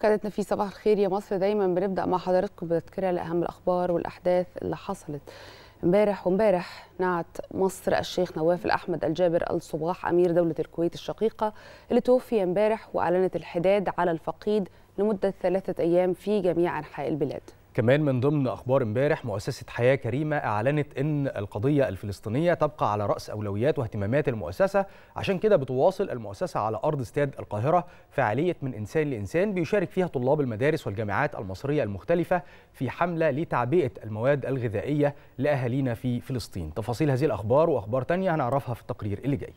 كانت في صباح الخير يا مصر. دايما بنبدأ مع حضراتكم بتذكرة لأهم الأخبار والأحداث اللي حصلت امبارح. وامبارح نعت مصر الشيخ نواف الأحمد الجابر الصباح أمير دولة الكويت الشقيقة اللي توفي امبارح وأعلنت الحداد على الفقيد لمدة ثلاثة أيام في جميع أنحاء البلاد. كمان من ضمن أخبار امبارح مؤسسة حياة كريمة أعلنت إن القضية الفلسطينية تبقى على رأس أولويات واهتمامات المؤسسة. عشان كده بتواصل المؤسسة على أرض استاد القاهرة فعالية من إنسان لإنسان بيشارك فيها طلاب المدارس والجامعات المصرية المختلفة في حملة لتعبئة المواد الغذائية لأهالينا في فلسطين. تفاصيل هذه الأخبار وأخبار تانية هنعرفها في التقرير اللي جاي.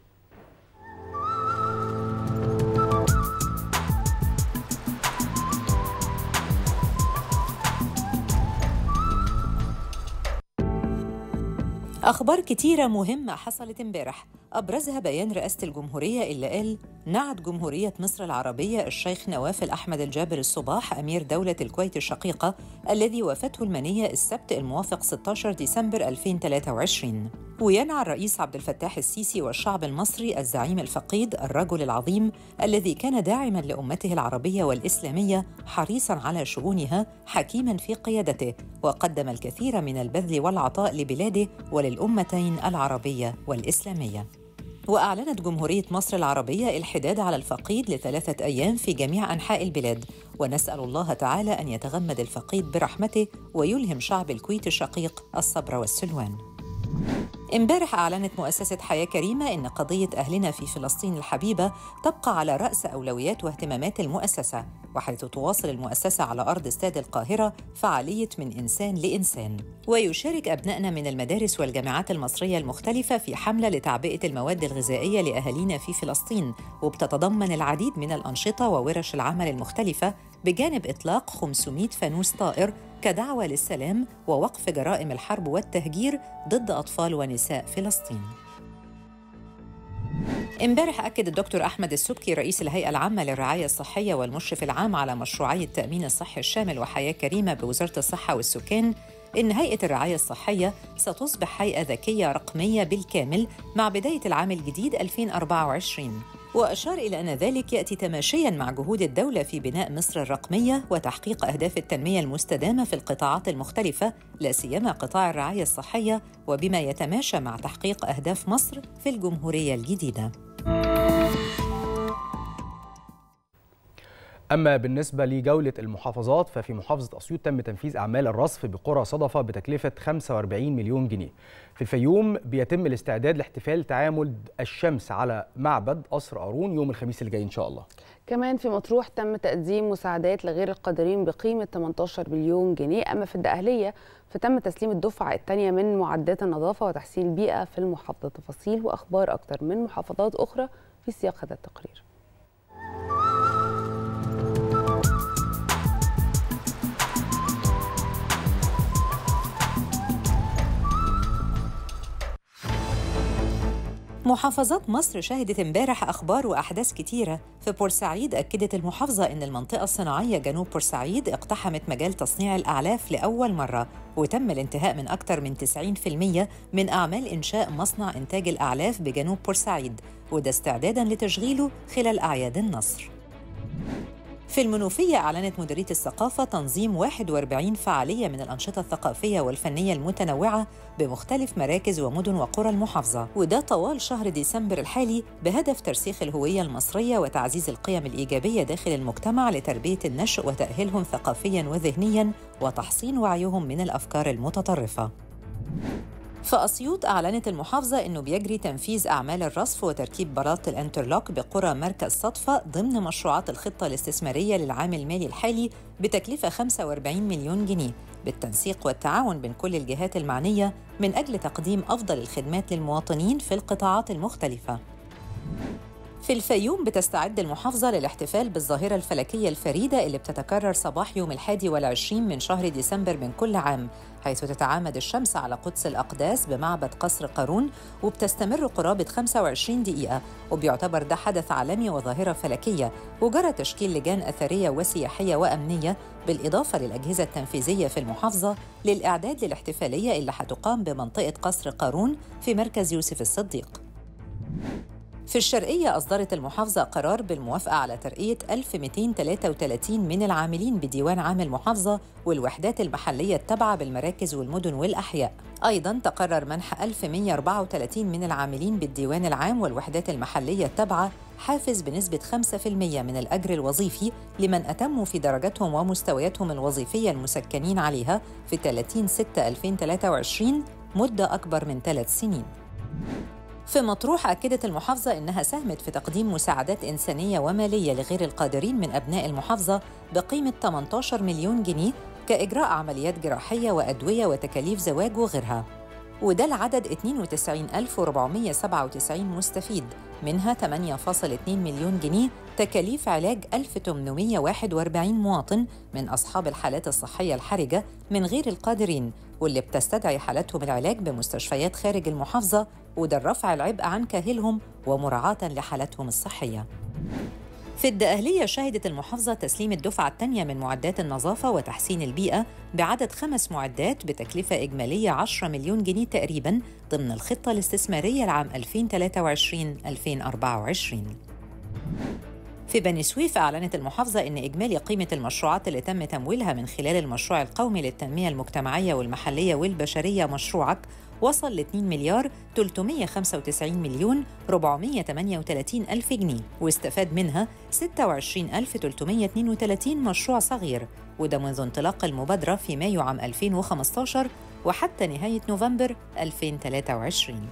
أخبار كتيرة مهمة حصلت امبارح. أبرزها بيان رئاسة الجمهورية اللي قال نعت جمهورية مصر العربية الشيخ نواف الأحمد الجابر الصباح أمير دولة الكويت الشقيقة الذي وافته المنية السبت الموافق 16 ديسمبر 2023 وينعى الرئيس عبد الفتاح السيسي والشعب المصري الزعيم الفقيد الرجل العظيم الذي كان داعما لأمته العربية والإسلامية حريصا على شؤونها حكيما في قيادته وقدم الكثير من البذل والعطاء لبلاده وللأمتين العربية والإسلامية. وأعلنت جمهورية مصر العربية الحداد على الفقيد لثلاثة أيام في جميع أنحاء البلاد. ونسأل الله تعالى أن يتغمد الفقيد برحمته ويلهم شعب الكويت الشقيق الصبر والسلوان. امبارح أعلنت مؤسسة حياة كريمة إن قضية أهلنا في فلسطين الحبيبة تبقى على رأس أولويات واهتمامات المؤسسة وحيث تواصل المؤسسة على أرض استاد القاهرة فعالية من إنسان لإنسان. ويشارك أبنائنا من المدارس والجامعات المصرية المختلفة في حملة لتعبئة المواد الغذائية لأهالينا في فلسطين وبتتضمن العديد من الأنشطة وورش العمل المختلفة بجانب إطلاق 500 فانوس طائر كدعوة للسلام ووقف جرائم الحرب والتهجير ضد أطفال ونساء فلسطين. امبارح أكد الدكتور أحمد السبكي رئيس الهيئة العامة للرعاية الصحية والمشرف العام على مشروعية التأمين الصحي الشامل وحياة كريمة بوزارة الصحة والسكان إن هيئة الرعاية الصحية ستصبح هيئة ذكية رقمية بالكامل مع بداية العام الجديد 2024 وأشار إلى أن ذلك يأتي تماشياً مع جهود الدولة في بناء مصر الرقمية وتحقيق أهداف التنمية المستدامة في القطاعات المختلفة لا سيما قطاع الرعاية الصحية وبما يتماشى مع تحقيق أهداف مصر في الجمهورية الجديدة. أما بالنسبة لجولة المحافظات ففي محافظة أسيوط تم تنفيذ أعمال الرصف بقرى صدفة بتكلفة 45 مليون جنيه. في الفيوم بيتم الاستعداد لاحتفال تعامد الشمس على معبد قصر قارون يوم الخميس اللي جاي إن شاء الله. كمان في مطروح تم تقديم مساعدات لغير القادرين بقيمة 18 مليون جنيه. أما في الدقهلية فتم تسليم الدفعة الثانية من معدات النظافة وتحسين البيئة في المحافظة. تفاصيل وأخبار أكتر من محافظات أخرى في سياق هذا التقرير. محافظات مصر شهدت امبارح أخبار وأحداث كتيرة. في بورسعيد أكدت المحافظة أن المنطقة الصناعية جنوب بورسعيد اقتحمت مجال تصنيع الأعلاف لأول مرة وتم الانتهاء من أكثر من 90% من أعمال إنشاء مصنع إنتاج الأعلاف بجنوب بورسعيد وده استعداداً لتشغيله خلال أعياد النصر. في المنوفية أعلنت مديرية الثقافة تنظيم 41 فعالية من الأنشطة الثقافية والفنية المتنوعة بمختلف مراكز ومدن وقرى المحافظة. وده طوال شهر ديسمبر الحالي بهدف ترسيخ الهوية المصرية وتعزيز القيم الإيجابية داخل المجتمع لتربية النشء وتأهيلهم ثقافياً وذهنياً وتحصين وعيهم من الأفكار المتطرفة. في أسيوط أعلنت المحافظة أنه بيجري تنفيذ أعمال الرصف وتركيب بلاط ال interlock بقرى مركز صدفة ضمن مشروعات الخطة الاستثمارية للعام المالي الحالي بتكلفة 45 مليون جنيه بالتنسيق والتعاون بين كل الجهات المعنية من أجل تقديم أفضل الخدمات للمواطنين في القطاعات المختلفة. في الفيوم بتستعد المحافظة للاحتفال بالظاهرة الفلكية الفريدة اللي بتتكرر صباح يوم الحادي والعشرين من شهر ديسمبر من كل عام حيث تتعامد الشمس على قدس الأقداس بمعبد قصر قارون وبتستمر قرابة 25 دقيقة وبيعتبر ده حدث عالمي وظاهرة فلكية وجرى تشكيل لجان أثرية وسياحية وأمنية بالإضافة للأجهزة التنفيذية في المحافظة للإعداد للاحتفالية اللي هتقام بمنطقة قصر قارون في مركز يوسف الصديق. في الشرقية أصدرت المحافظة قرار بالموافقة على ترقية 1233 من العاملين بديوان عام المحافظة والوحدات المحلية التابعة بالمراكز والمدن والأحياء. أيضاً تقرر منح 1134 من العاملين بالديوان العام والوحدات المحلية التابعة حافز بنسبة 5% من الأجر الوظيفي لمن أتموا في درجتهم ومستوياتهم الوظيفية المسكنين عليها في 30 6 2023 مدة أكبر من ثلاث سنين. في مطروح أكدت المحافظة إنها ساهمت في تقديم مساعدات إنسانية ومالية لغير القادرين من أبناء المحافظة بقيمة 18 مليون جنيه كإجراء عمليات جراحية وأدوية وتكاليف زواج وغيرها. وده العدد 92497 مستفيد منها 8.2 مليون جنيه تكاليف علاج 1841 مواطن من أصحاب الحالات الصحية الحرجة من غير القادرين واللي بتستدعي حالاتهم العلاج بمستشفيات خارج المحافظة وده الرفع العبء عن كاهلهم ومراعاة لحالتهم الصحية. في الدقهلية شهدت المحافظة تسليم الدفعة الثانية من معدات النظافة وتحسين البيئة بعدد خمس معدات بتكلفة إجمالية 10 مليون جنيه تقريباً ضمن الخطة الاستثمارية العام 2023-2024 في بني سويف أعلنت المحافظة إن إجمالي قيمة المشروعات اللي تم تمويلها من خلال المشروع القومي للتنمية المجتمعية والمحلية والبشرية مشروعك وصل ل 2 مليار 395 مليون 438 ألف جنيه واستفاد منها 26332 مشروع صغير وده منذ انطلاق المبادرة في مايو عام 2015 وحتى نهاية نوفمبر 2023